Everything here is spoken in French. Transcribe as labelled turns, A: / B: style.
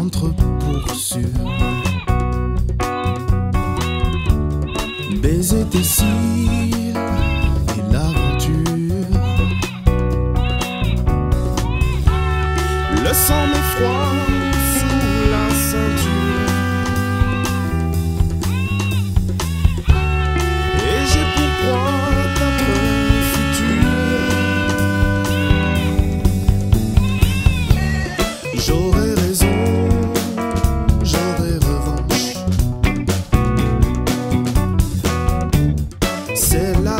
A: entre poursuites. Baiser tes cils et l'aventure. Le sang m'effroie. J'aurais raison, j'aurais revanche. C'est la